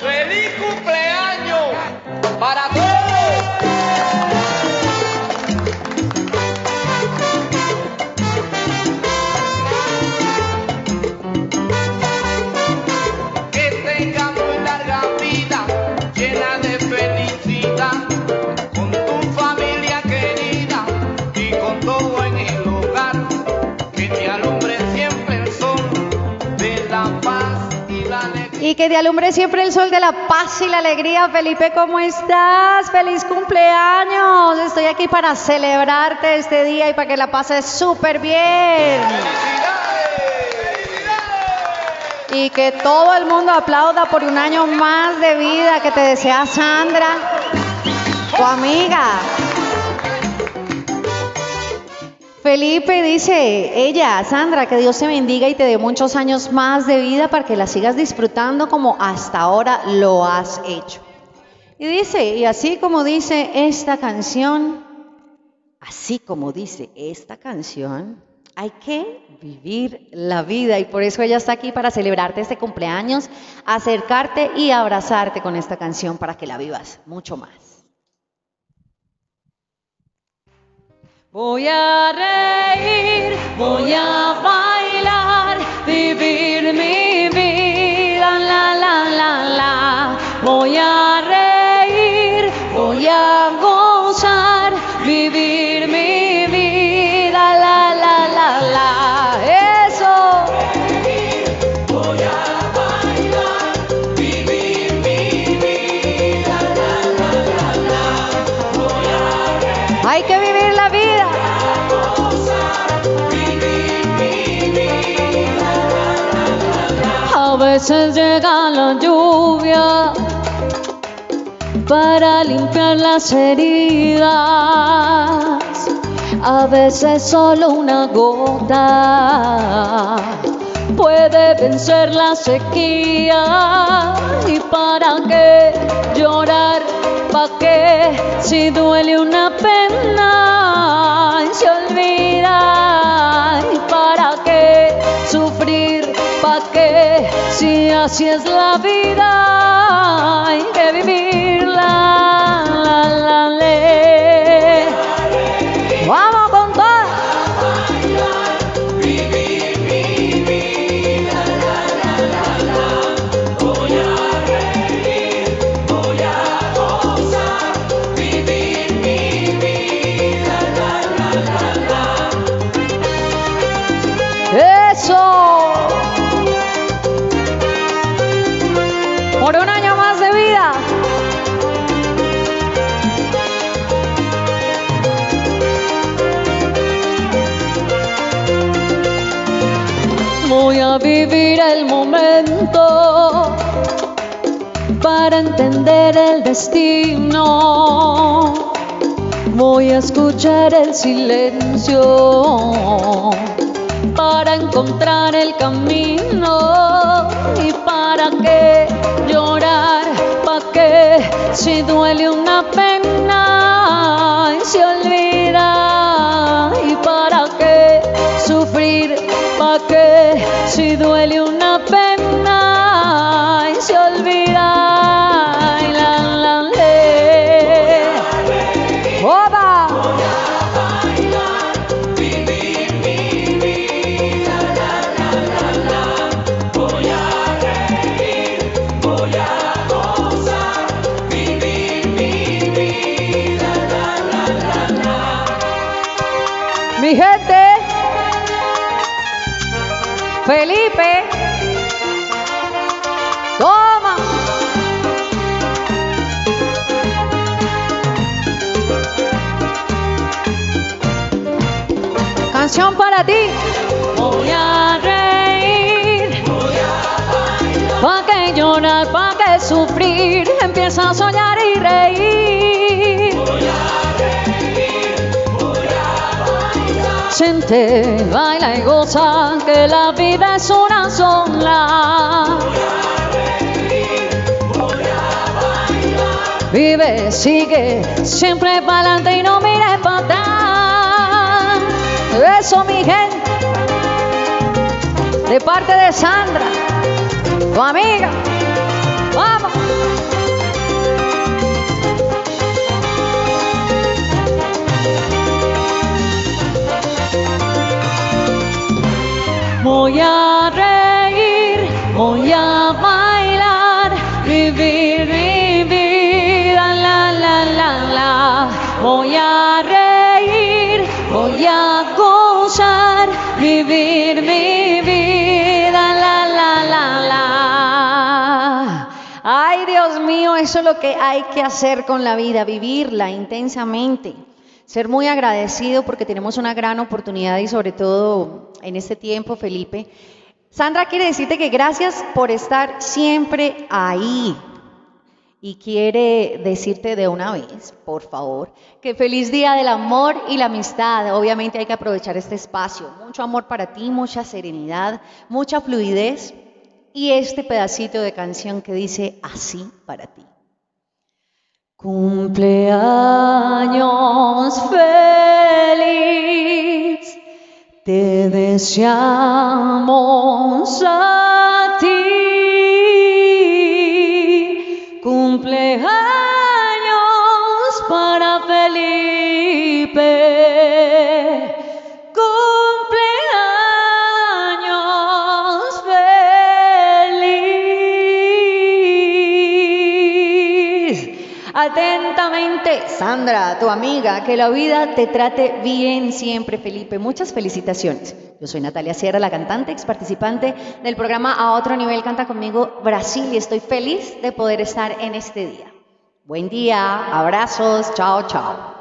¡Feliz cumpleaños para todos! Y que te alumbre siempre el sol de la paz y la alegría. Felipe, ¿cómo estás? Feliz cumpleaños. Estoy aquí para celebrarte este día y para que la pases súper bien. Y que todo el mundo aplauda por un año más de vida que te desea Sandra, tu amiga. Felipe dice, ella, Sandra, que Dios te bendiga y te dé muchos años más de vida para que la sigas disfrutando como hasta ahora lo has hecho. Y dice, y así como dice esta canción, así como dice esta canción, hay que vivir la vida y por eso ella está aquí para celebrarte este cumpleaños, acercarte y abrazarte con esta canción para que la vivas mucho más. Voy a reír, voy a bailar, vivir veces llega la lluvia para limpiar las heridas. A veces solo una gota puede vencer la sequía. ¿Y para qué llorar? ¿Para qué si duele una pena? Si así es la vida? Hay. A vivir el momento para entender el destino. Voy a escuchar el silencio para encontrar el camino. ¿Y para qué llorar? ¿Para qué si duele una pena y se olvida? Qué si Canción para ti. Voy a reír. ¿Pa' qué llorar? ¿Pa' qué sufrir? Empieza a soñar y reír. Siente, baila y goza que la vida es una sola. Vive, sigue, siempre para adelante y no mires para atrás. Eso, mi gente. De parte de Sandra. tu amiga. Vamos. Voy a reír, voy a bailar, vivir mi la la la la. Voy a reír, voy a gozar, vivir mi vida, la la la la. Ay, Dios mío, eso es lo que hay que hacer con la vida, vivirla intensamente. Ser muy agradecido porque tenemos una gran oportunidad y sobre todo en este tiempo, Felipe. Sandra quiere decirte que gracias por estar siempre ahí. Y quiere decirte de una vez, por favor, que feliz día del amor y la amistad. Obviamente hay que aprovechar este espacio. Mucho amor para ti, mucha serenidad, mucha fluidez y este pedacito de canción que dice así para ti. Cumpleaños feliz, te deseamos Cumpleaños para Felipe. Cumpleaños feliz. Sandra, tu amiga, que la vida te trate bien siempre, Felipe. Muchas felicitaciones. Yo soy Natalia Sierra, la cantante, ex participante del programa A Otro Nivel Canta Conmigo Brasil y estoy feliz de poder estar en este día. Buen día, abrazos, chao, chao.